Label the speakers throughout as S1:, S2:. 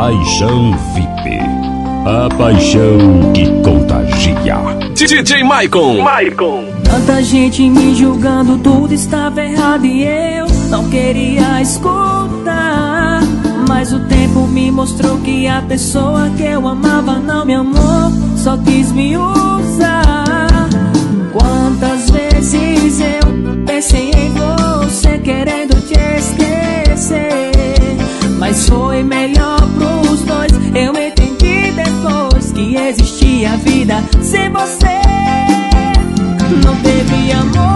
S1: Paixão VIP. A paixão que contagia.
S2: DJ Maicon. Maicon.
S3: Tanta gente me julgando, tudo estava errado e eu não queria escutar. Mas o tempo me mostrou que a pessoa que eu amava não me amou, só quis me usar. Quantas vezes eu pensei em você querendo te esquecer, mas foi melhor Não teve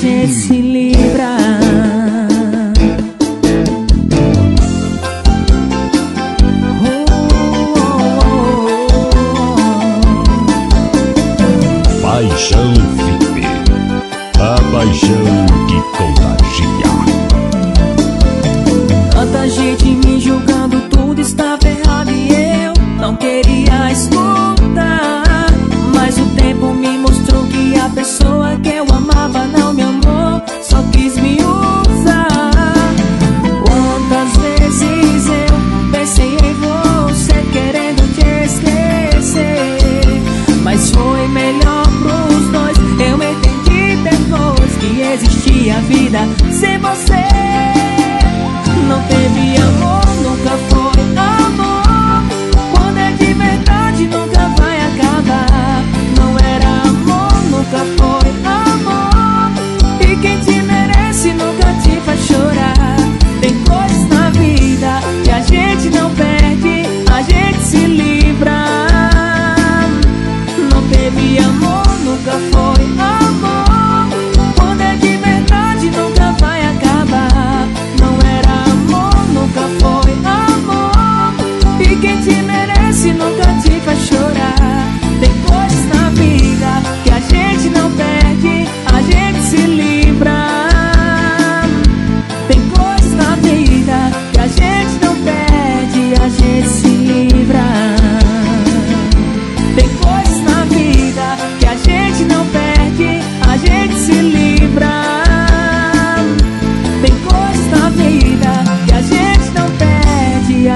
S3: gente se livra.
S1: Paixão VIP. A paixão que contagia.
S3: Que existia vida sem você. Não teve amor, nunca foi amor. Quando é de verdade, nunca vai acabar. Não era amor, nunca foi amor. E quem te merece nunca te faz chorar. Tem coisas na vida que a gente não perde, a gente se livra. Não teve amor, nunca foi amor.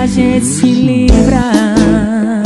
S3: a gente se livra.